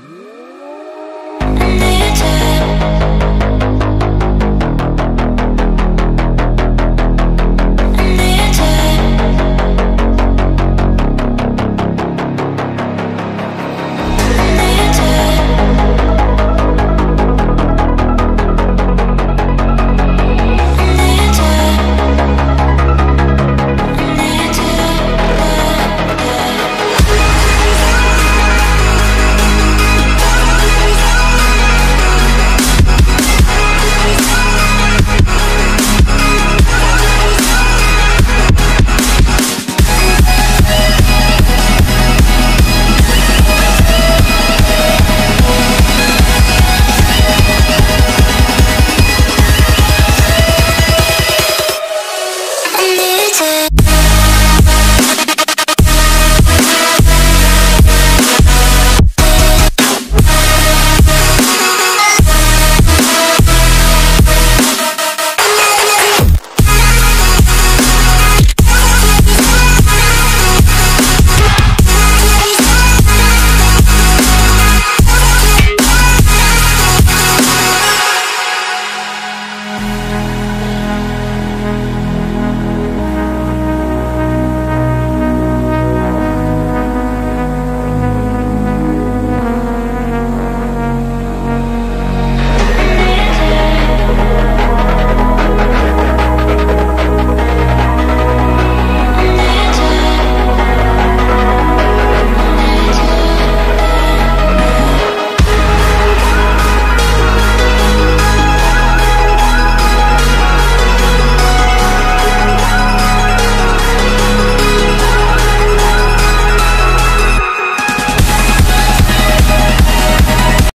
Yeah.